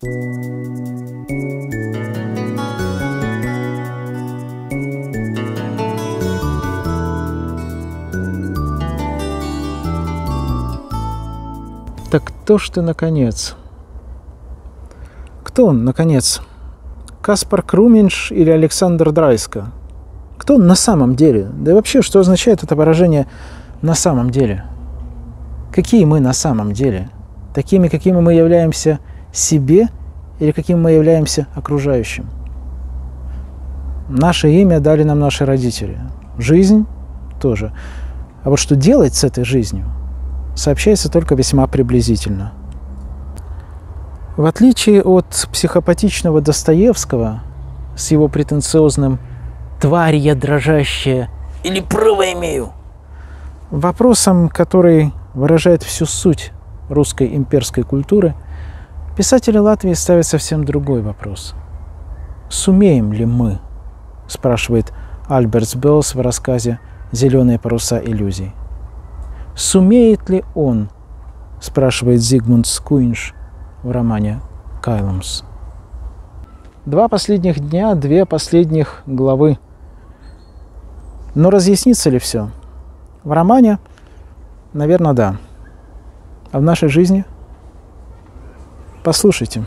Так кто ж ты, наконец? Кто он, наконец? Каспар Круминш или Александр Драйска? Кто он на самом деле? Да и вообще, что означает это выражение «на самом деле»? Какие мы на самом деле? Такими, какими мы являемся себе или каким мы являемся окружающим? Наше имя дали нам наши родители. Жизнь тоже. А вот что делать с этой жизнью – сообщается только весьма приблизительно. В отличие от психопатичного Достоевского с его претенциозным «тварь я дрожащая» или «право имею», вопросом, который выражает всю суть русской имперской культуры, писатели Латвии ставят совсем другой вопрос. «Сумеем ли мы?» – спрашивает Альберт Белс в рассказе «Зеленые паруса иллюзий». Сумеет ли он, спрашивает Зигмунд Скуинш в романе «Kailums». Два последних дня, две последних главы. Но разъяснится ли все? В романе, наверное, да. А в нашей жизни? Послушайте.